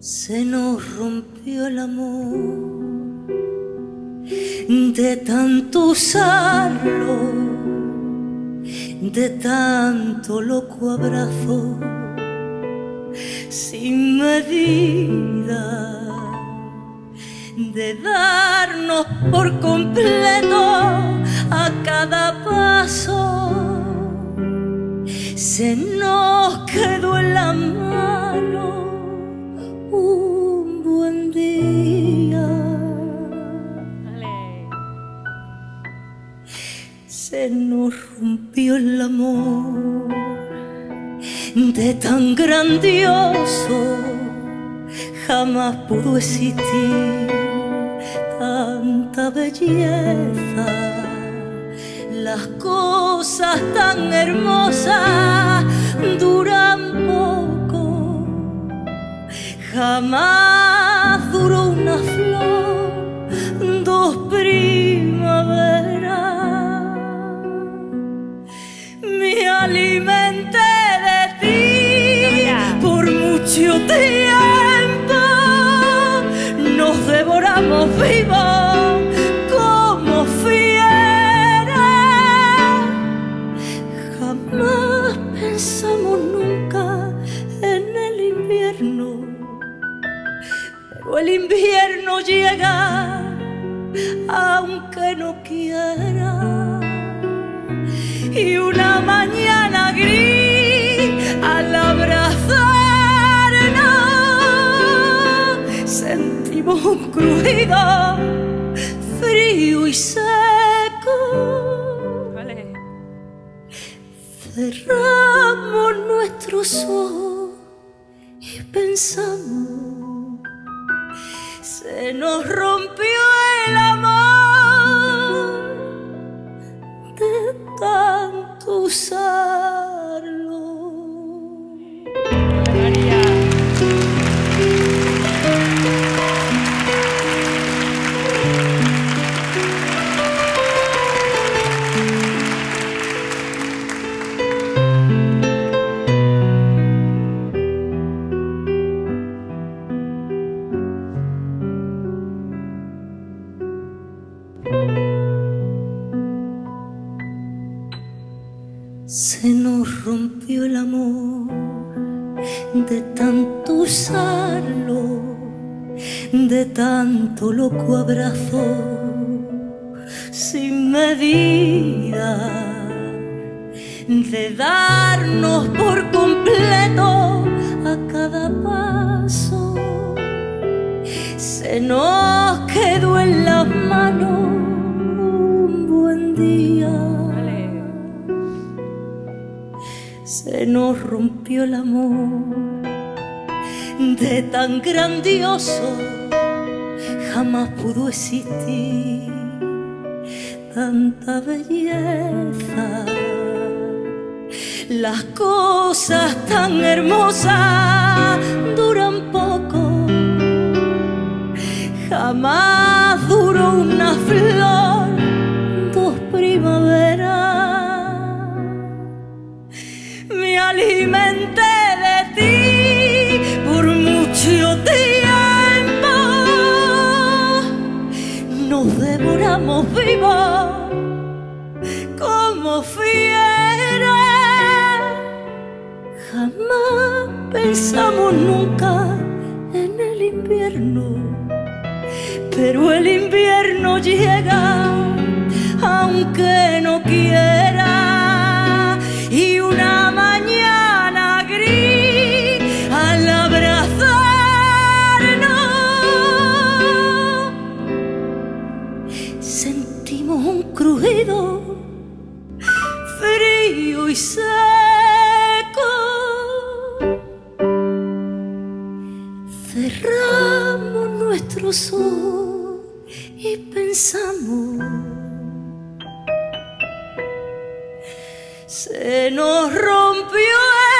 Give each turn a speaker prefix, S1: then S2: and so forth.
S1: Se nos rompió el amor de tanto usarlo, de tanto loco abrazo sin medida, de darnos por completo a cada paso. Se nos quedó en la Se nos rompió el amor de tan grandioso, jamás pudo existir tanta belleza. Las cosas tan hermosas duran poco Jamás invierno llega aunque no quiera. Y una mañana gris al abrazarnos sentimos un crujido frío y seco. Cerramos nuestros ojos y pensamos se nos rompió el amor de tanto usarlo. Se nos rompió el amor de tanto usarlo, de tanto loco abrazo sin medida, de darnos por completo a cada paso. Se nos se nos rompió el amor de tan grandioso, jamás pudo existir tanta belleza. Las cosas tan hermosas duran poco, jamás duró una flor, alimenté de ti por mucho tiempo. Nos devoramos vivos como fieras. Jamás pensamos nunca en el invierno, pero el invierno llega aunque no quiera y seco cerramos nuestros ojos y pensamos. Se nos rompió el